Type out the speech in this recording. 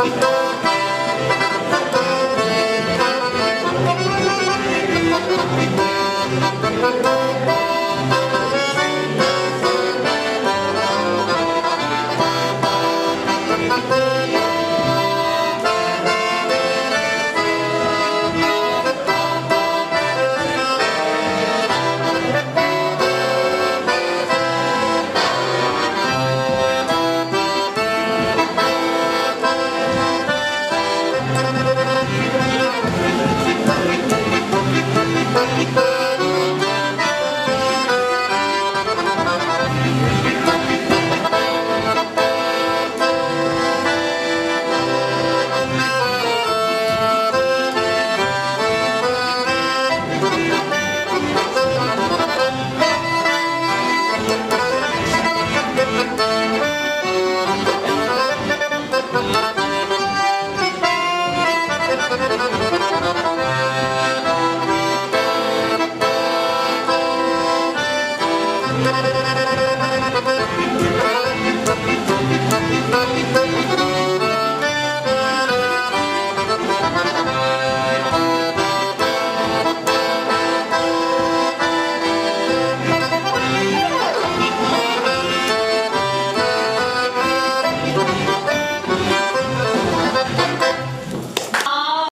Santo.